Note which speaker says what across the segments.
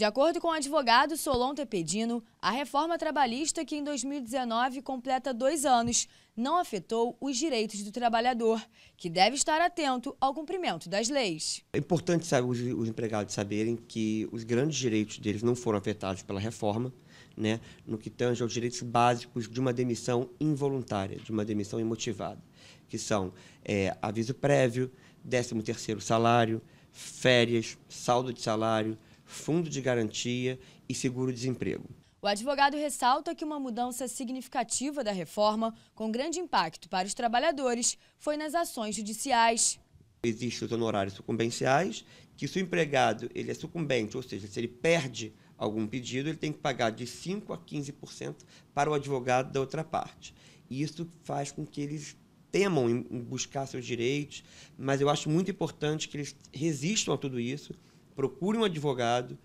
Speaker 1: De acordo com o advogado Solon Tepedino, a reforma trabalhista que em 2019 completa dois anos não afetou os direitos do trabalhador, que deve estar atento ao cumprimento das leis.
Speaker 2: É importante sabe, os, os empregados saberem que os grandes direitos deles não foram afetados pela reforma, né, no que tange aos direitos básicos de uma demissão involuntária, de uma demissão imotivada, que são é, aviso prévio, 13 terceiro salário, férias, saldo de salário, fundo de garantia e seguro-desemprego.
Speaker 1: O advogado ressalta que uma mudança significativa da reforma, com grande impacto para os trabalhadores, foi nas ações judiciais.
Speaker 2: Existem os honorários sucumbenciais, que se o empregado ele é sucumbente, ou seja, se ele perde algum pedido, ele tem que pagar de 5% a 15% para o advogado da outra parte. E isso faz com que eles temam em buscar seus direitos, mas eu acho muito importante que eles resistam a tudo isso, procurem um advogado,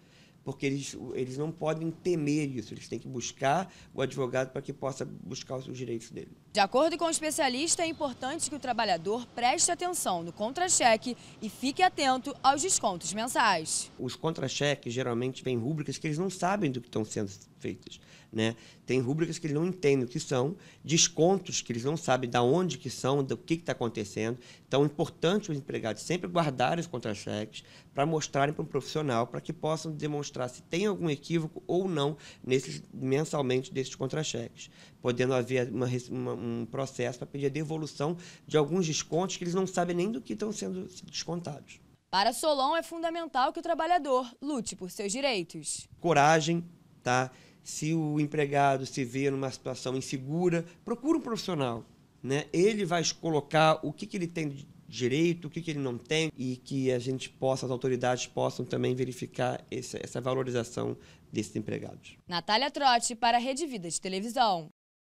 Speaker 2: porque eles, eles não podem temer isso, eles têm que buscar o advogado para que possa buscar os direitos dele.
Speaker 1: De acordo com o especialista, é importante que o trabalhador preste atenção no contra-cheque e fique atento aos descontos mensais.
Speaker 2: Os contra-cheques geralmente vêm rúbricas que eles não sabem do que estão sendo feitas. Né? Tem rúbricas que eles não entendem o que são, descontos que eles não sabem de onde que são, do que está acontecendo. Então é importante os empregados sempre guardarem os contra-cheques para mostrarem para um profissional, para que possam demonstrar se tem algum equívoco ou não nesses, mensalmente desses contra-cheques, podendo haver uma, uma, um processo para pedir a devolução de alguns descontos que eles não sabem nem do que estão sendo descontados.
Speaker 1: Para Solon, é fundamental que o trabalhador lute por seus direitos.
Speaker 2: Coragem, tá? Se o empregado se vê numa situação insegura, procura um profissional. Né? Ele vai colocar o que, que ele tem de direito, o que, que ele não tem, e que a gente possa, as autoridades possam também verificar essa, essa valorização desses empregados.
Speaker 1: Natália Trotti, para a Rede Vida de Televisão.